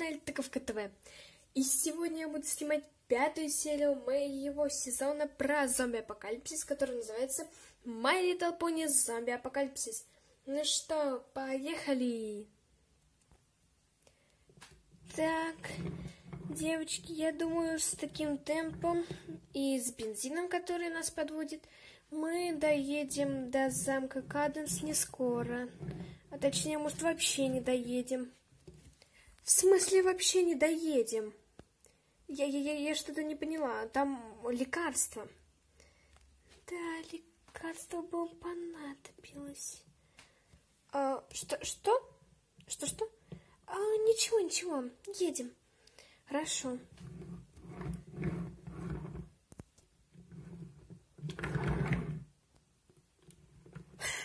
канале Тыковка ТВ. И сегодня я буду снимать пятую серию моего сезона про зомби-апокалипсис, который называется My Little Pony Apocalypse. Ну что, поехали! Так, девочки, я думаю, с таким темпом и с бензином, который нас подводит, мы доедем до замка Каденс не скоро. А точнее, может, вообще не доедем. В смысле вообще не доедем? Я, я, я, я что-то не поняла. Там лекарство. Да, лекарство бы понадобилось. А, что, что? Что, что? А, ничего, ничего. Едем. Хорошо.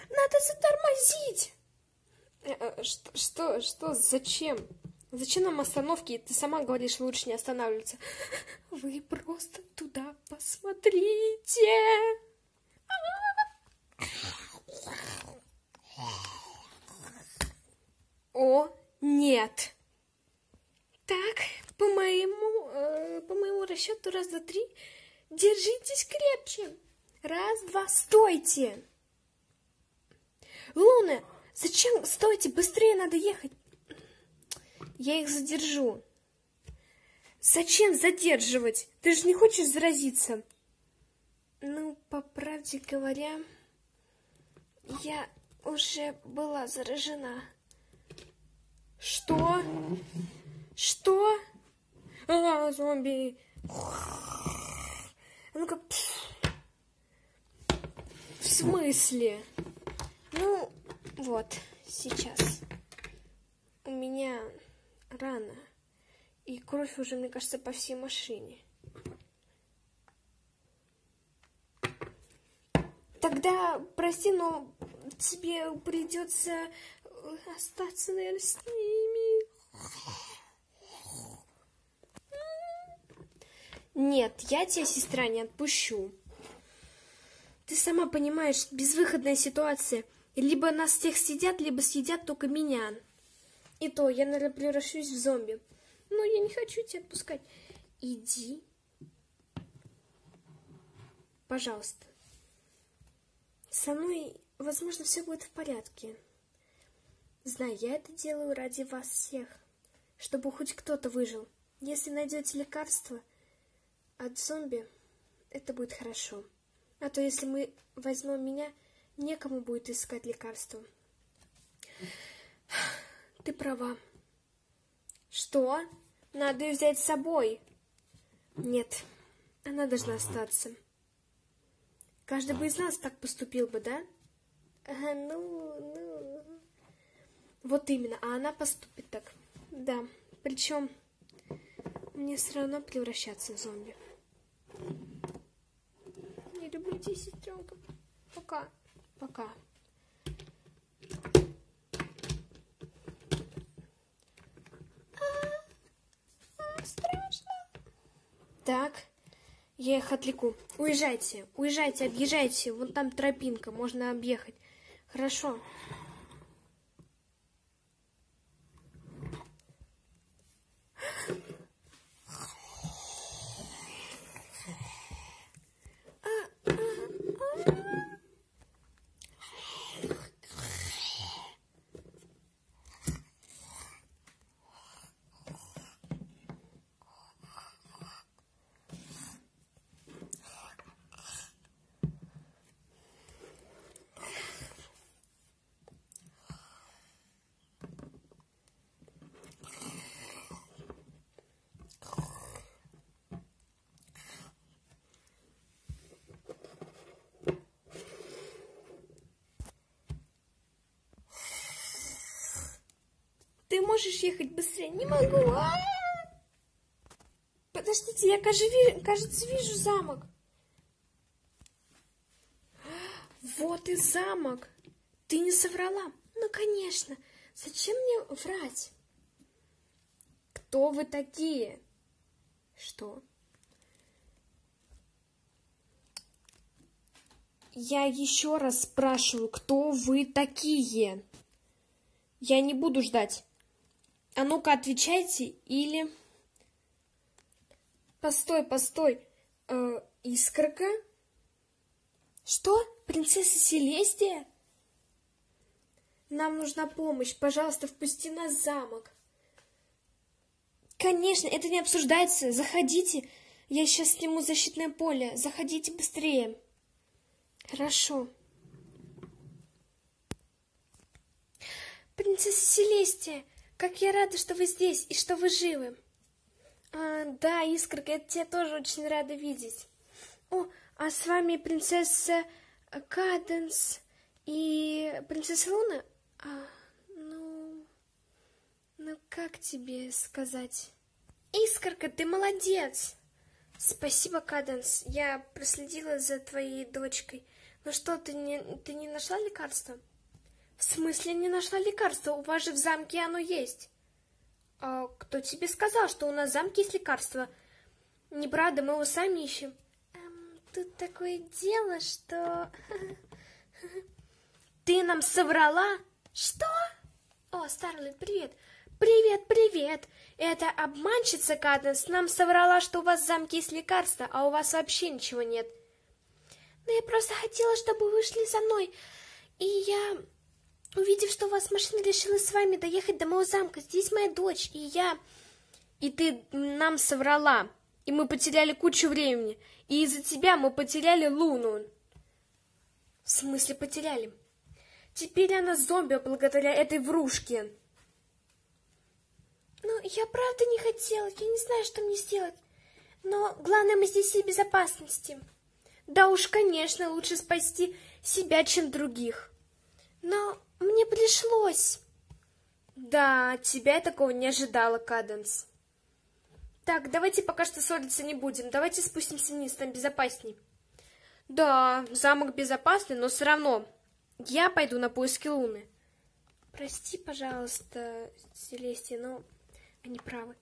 Надо затормозить. Э, что, что, что, зачем? Зачем нам остановки? Ты сама говоришь, лучше не останавливаться. Вы просто туда посмотрите. О, нет. Так, по моему, э, по моему расчету, раз, два, три. Держитесь крепче. Раз, два, стойте. Луна, зачем? Стойте, быстрее надо ехать. Я их задержу. Зачем задерживать? Ты же не хочешь заразиться? Ну, по правде говоря, я уже была заражена. Что? Что? А, зомби. Ну-ка. В смысле? Ну, вот, сейчас. У меня рано. И кровь уже, мне кажется, по всей машине. Тогда, прости, но тебе придется э, остаться, наверное, с ними. Нет, я тебя, сестра, не отпущу. Ты сама понимаешь, безвыходная ситуация. Либо нас всех съедят, либо съедят только меня. И то я, наверное, превращусь в зомби. Но я не хочу тебя отпускать. Иди. Пожалуйста. Со мной, возможно, все будет в порядке. Знаю, я это делаю ради вас всех. Чтобы хоть кто-то выжил. Если найдете лекарство от зомби, это будет хорошо. А то если мы возьмем меня, некому будет искать лекарство. Ты права. Что? Надо ее взять с собой. Нет, она должна остаться. Каждый бы из нас так поступил бы, да? Ага, ну, ну. Вот именно, а она поступит так. Да, причем мне все равно превращаться в зомби. Не люблю тебя, сестренка. Пока. Пока. Так, я их отвлеку. Уезжайте, уезжайте, объезжайте. Вон там тропинка, можно объехать. Хорошо. Можешь ехать быстрее? Не могу. А -а -а! Подождите, я, кажется, вижу замок. Вот и замок. Ты не соврала? Ну, конечно. Зачем мне врать? Кто вы такие? Что? Я еще раз спрашиваю, кто вы такие? Я не буду ждать. А ну-ка, отвечайте, или... Постой, постой. Э, искорка? Что? Принцесса Селестия? Нам нужна помощь. Пожалуйста, впусти нас в замок. Конечно, это не обсуждается. Заходите. Я сейчас сниму защитное поле. Заходите быстрее. Хорошо. Принцесса Селестия, как я рада, что вы здесь и что вы живы. А, да, Искорка, я тебя тоже очень рада видеть. О, а с вами принцесса Каденс и принцесса Луна? А, ну, ну как тебе сказать? Искорка, ты молодец! Спасибо, Каденс. Я проследила за твоей дочкой. Ну что, ты не, ты не нашла лекарства? В смысле не нашла лекарства? У вас же в замке оно есть. А кто тебе сказал, что у нас в замке есть лекарства? Неправда, мы его сами ищем. Эм, тут такое дело, что... Ты нам соврала? Что? О, Старлет, привет. Привет, привет. Это обманщица Каденс нам соврала, что у вас в замке есть лекарства, а у вас вообще ничего нет. Но я просто хотела, чтобы вы шли за мной. И я, увидев, что у вас машина решила с вами доехать до моего замка, здесь моя дочь, и я... И ты нам соврала, и мы потеряли кучу времени, и из-за тебя мы потеряли Луну. В смысле потеряли? Теперь она зомби благодаря этой врушке. Ну, я правда не хотела, я не знаю, что мне сделать. Но главное, мы здесь в безопасности. Да уж, конечно, лучше спасти себя, чем других. Но мне пришлось. Да, тебя я такого не ожидала, Каденс. Так, давайте пока что ссориться не будем. Давайте спустимся вниз, там безопасней. Да, замок безопасный, но все равно. Я пойду на поиски Луны. Прости, пожалуйста, Селестия, но они правы.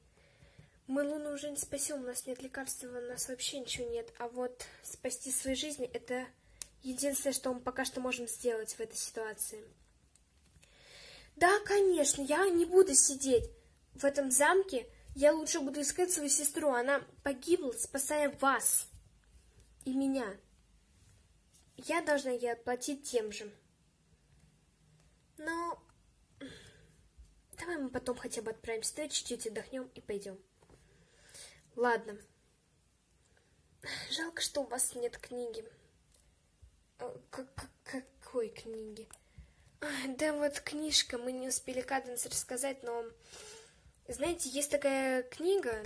Мы Луну уже не спасем, у нас нет лекарства, у нас вообще ничего нет. А вот спасти свои жизни – это единственное, что мы пока что можем сделать в этой ситуации. Да, конечно, я не буду сидеть в этом замке. Я лучше буду искать свою сестру. Она погибла, спасая вас и меня. Я должна ей отплатить тем же. Но давай мы потом хотя бы отправимся, давай чуть-чуть отдохнем и пойдем. Ладно. Жалко, что у вас нет книги. Как, какой книги? Да вот книжка, мы не успели Каденс рассказать, но... Знаете, есть такая книга,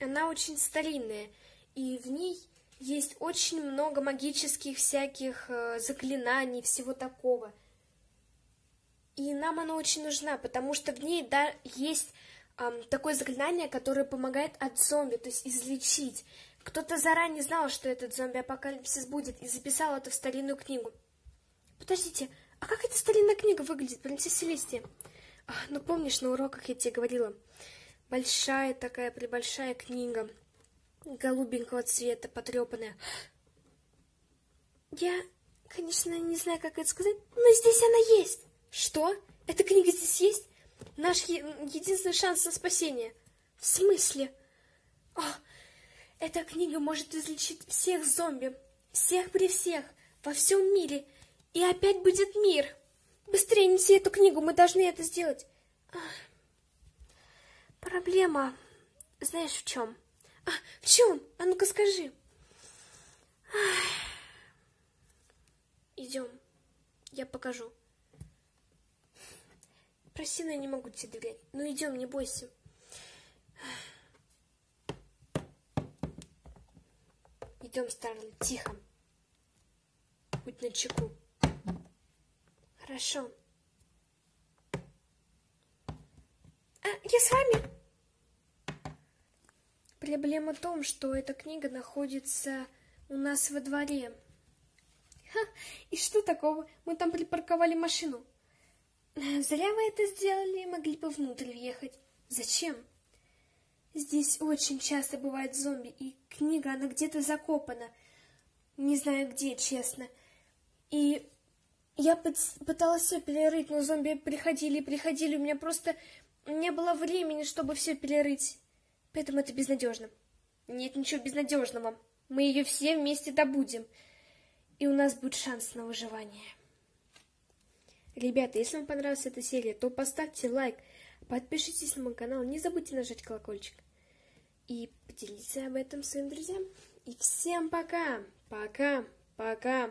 она очень старинная, и в ней есть очень много магических всяких э, заклинаний, всего такого. И нам она очень нужна, потому что в ней, да, есть эм, такое заклинание, которое помогает от зомби, то есть излечить. Кто-то заранее знал, что этот зомби-апокалипсис будет, и записал это в старинную книгу. Подождите, а как эта старинная книга выглядит, принцесса Селестия? А, ну, помнишь, на уроках я тебе говорила? Большая такая, прибольшая книга, голубенького цвета, потрепанная. Я, конечно, не знаю, как это сказать, но здесь она есть. Что? Эта книга здесь есть? Наш е единственный шанс на спасение. В смысле? О, эта книга может излечить всех зомби. Всех при всех. Во всем мире. И опять будет мир. Быстрее неси эту книгу, мы должны это сделать. Проблема, знаешь, в чем? А, в чем? А ну-ка скажи. Идем, я покажу. Прости, но я не могу тебе доверять. Ну идем, не бойся. Идем, Старлет, тихо. Будь на чеку. Хорошо. А, я с вами. Проблема в том, что эта книга находится у нас во дворе. Ха, и что такого? Мы там припарковали машину. Зря вы это сделали, могли бы внутрь въехать. Зачем? Здесь очень часто бывают зомби, и книга, она где-то закопана. Не знаю где, честно. И я пыталась все перерыть, но зомби приходили и приходили. У меня просто не было времени, чтобы все перерыть. Поэтому это безнадежно. Нет ничего безнадежного. Мы ее все вместе добудем. И у нас будет шанс на выживание. Ребята, если вам понравилась эта серия, то поставьте лайк, подпишитесь на мой канал, не забудьте нажать колокольчик. И поделитесь об этом своим друзьям. И всем пока! Пока! Пока!